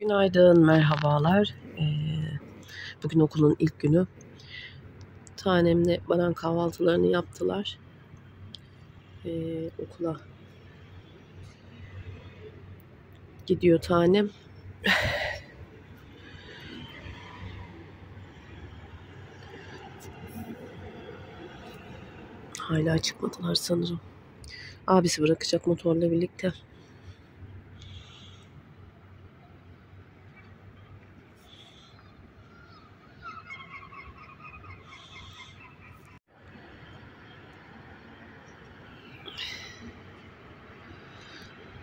Günaydın, merhabalar. Ee, bugün okulun ilk günü. Tanemle Baran kahvaltılarını yaptılar. Ee, okula gidiyor tanem. Hala çıkmadılar sanırım. Abisi bırakacak motorla birlikte.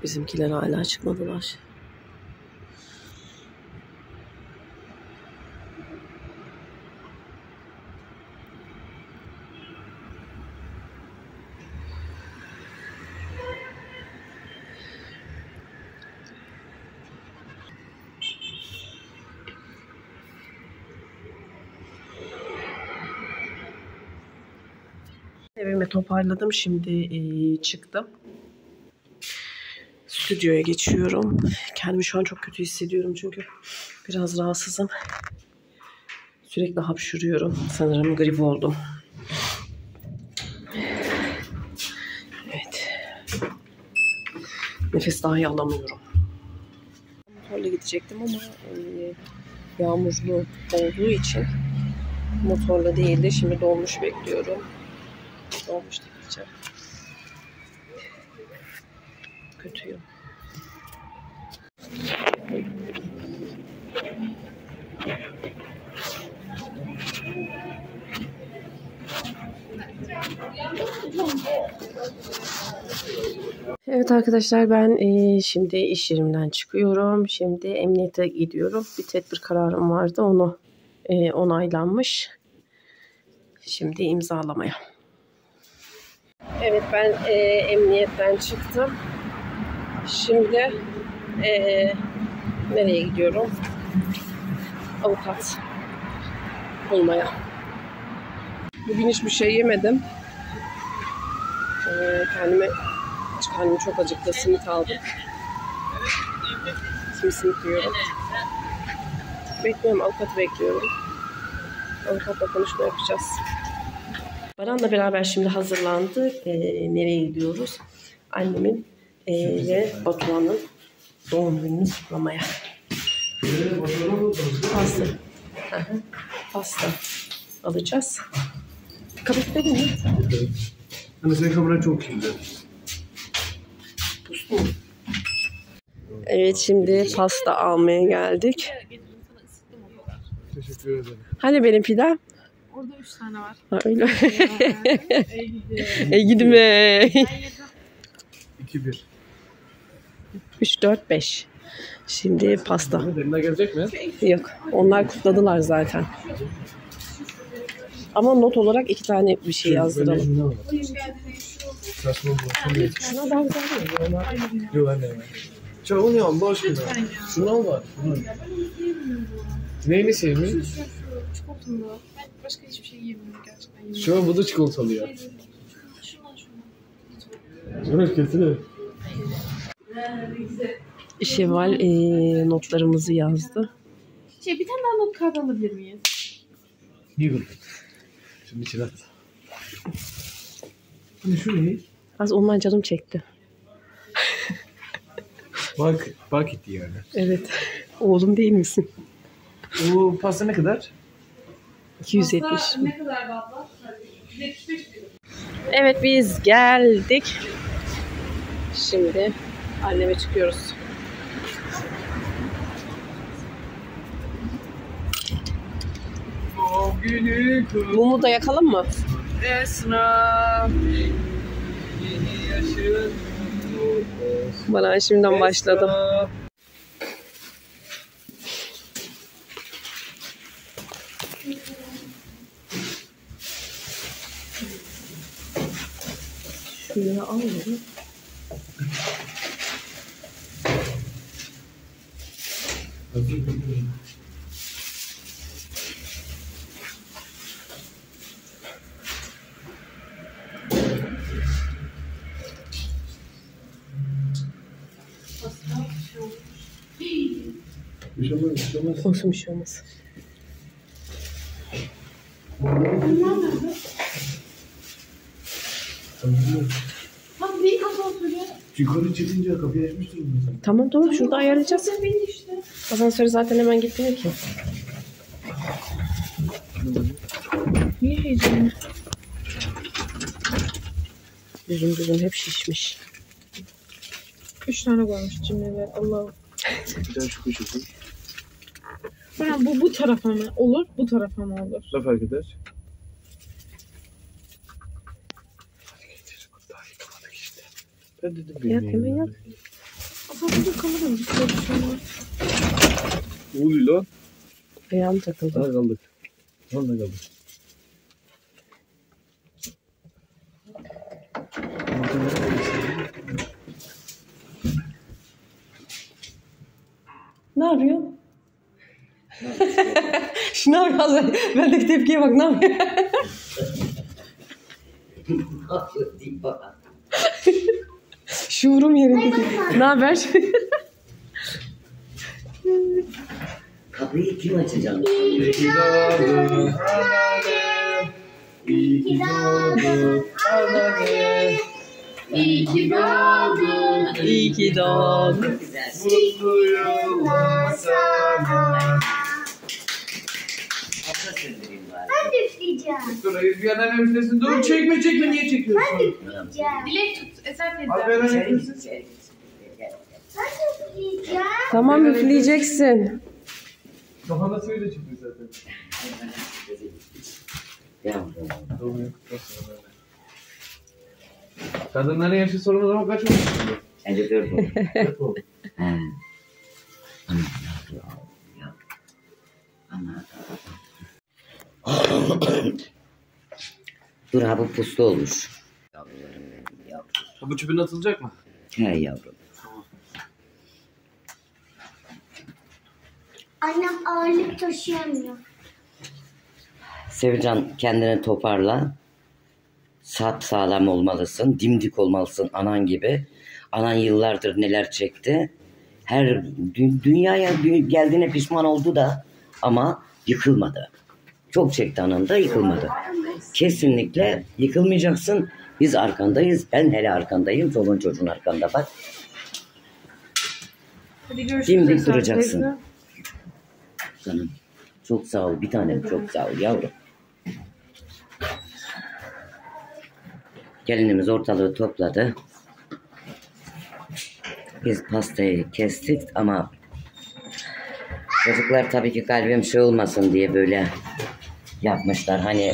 Bizimkiler hala çıkmadılar. Evimi toparladım. Şimdi çıktım. Stüdyoya geçiyorum. Kendimi şu an çok kötü hissediyorum çünkü biraz rahatsızım. Sürekli hapşuruyorum. Sanırım grip oldum. Evet. Nefes dahi alamıyorum. Motorla gidecektim ama e, yağmurlu olduğu için motorla değildi. Şimdi dolmuş bekliyorum. Dolmuş gideceğim. Kötüyüm. Evet arkadaşlar ben e, şimdi iş yerimden çıkıyorum. Şimdi emniyete gidiyorum. Bir tedbir kararım vardı. Onu e, onaylanmış. Şimdi imzalamaya. Evet ben e, emniyetten çıktım. Şimdi e, nereye gidiyorum? Avukat bulmaya. Bugün hiçbir şey yemedim. E, kendime karnım çok acıktı. Simit aldım. Şimdi simit yiyorum. Bekliyorum. Avukatı bekliyorum. Avukatla konuşma yapacağız. Baran'la beraber şimdi hazırlandı. E, nereye gidiyoruz? Annemin e, ve Batuhan'ın doğum gününü kutlamaya. Pasta. Pasta alacağız. Kabuk dedin mi? Ama senin kameran çok iyiydi. Evet şimdi pasta almaya geldik. Teşekkür ederim. Hani benim pidem? Orada üç tane var. Ha, öyle. Ey gidi. e gidime. 2-1. 3, 4, 5. Şimdi pasta. Benimle gelecek mi? Yok. Onlar kutladılar zaten. Ama not olarak iki tane bir şey yazdıralım. Saçma bu. Şuna değil mi? Yok anne. Çabuk ne Allah aşkına? Şundan var. Şundan. Neyini sevmiyor? Çikolatalı. Ben başka hiçbir şey yemiyorum gerçekten. Yemiyorum. Şu an bu da çikolatalı ya. Şundan şundan. Şunu getirin. Şevval e, notlarımızı yazdı. Şey bir tane daha not kağıdı alabilir miyiz? İyi dur. Şimdi içine at. Hani şu ne? Az ondan canım çekti. Bak, bak etti yani. Evet. Oğlum değil misin? Bu pasta ne kadar? 270. Ne kadar abla? 75 lira. Evet biz geldik. Şimdi anneme çıkıyoruz. Mumu da yakalım mı? Esra. Bana şimdiden başladım. Şuraya alalım. Кошем еще у нас. Там, Bak bir kafa oturuyor. Yukarı çıkınca kapıyı açmıştır mı sen? Tamam tamam şurada ayarlayacağız. İşte. Asansör zaten hemen gitmiyor ki. Niye heyecanlı? Düzüm düzüm hep şişmiş. Üç tane koymuş cimriler. Allah'ım. Bir tane şu köşesi. Baran bu bu tarafa mı olur, bu tarafa mı olur? Ne fark eder? Daha yıkamadık işte. Ben dedim Yap, bilmiyorum. hemen yap. Ama bu kalırım. Bir şey düşünmem. Ne oluyor lan? Ayağım takıldı. Daha kaldık. Sonra kaldık. Ne yapıyor? ne yapıyor? Bendeki tepkiye bak ne yapıyor? Şuurum yerinde değil. Ne haber? Kapıyı kim açacak? İyi ki doğdun anneanne. İyi ki doğdun. İyi ki doğdun. İyi ki doğdun. Mutlu yıllar sana. Söndüreyim bari. Üfleyeceğim. Dur hayır bir yandan üflesin. Dur çekme çekme niye çekiyorsun? Üfleyeceğim. Dilek tut. Al ben İçeri git, üflesin. Ben üfleyeceğim. Tamam üfleyeceksin. Kafanda suyu da çıktı zaten. Kadınların yaşı sorun o zaman kaç olmuş şimdi? 54 oldu. Kaç oldu? Aman yavrum, yavrum. Dur ha bu puslu olmuş. Yavrularım benim yavrum. Bu çöpün atılacak mı? He yavrum. Annem ağırlık taşıyamıyor. Sevcan kendini toparla. Sap sağlam olmalısın. Dimdik olmalısın anan gibi. Anan yıllardır neler çekti. Her dü- dünyaya dü- geldiğine pişman oldu da ama yıkılmadı. Çok çekti anan da yıkılmadı. Kesinlikle yıkılmayacaksın. Biz arkandayız. Ben hele arkandayım. Çoluğun çocuğun arkanda bak. Dimdik duracaksın. Canım. Çok sağ ol. Bir tanem çok sağ ol yavrum. Gelinimiz ortalığı topladı. Biz pastayı kestik ama çocuklar tabii ki kalbim şey olmasın diye böyle yapmışlar. Hani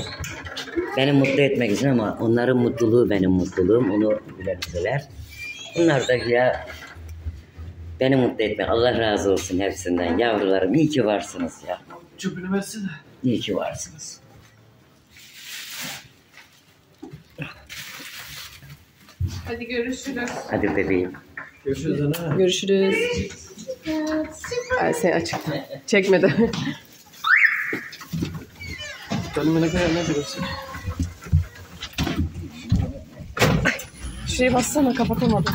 beni mutlu etmek için ama onların mutluluğu benim mutluluğum. Onu bilemediler. Bunlar da ya beni mutlu etme. Allah razı olsun hepsinden. Yavrularım iyi ki varsınız ya. Çöpünü versene. İyi ki varsınız. Hadi görüşürüz. Hadi bebeğim. Görüşürüz ana. Görüşürüz. Ay sen açıkta. Çekmedi. Canım ne kadar ne diyorsun? Şuraya bassana kapatamadım.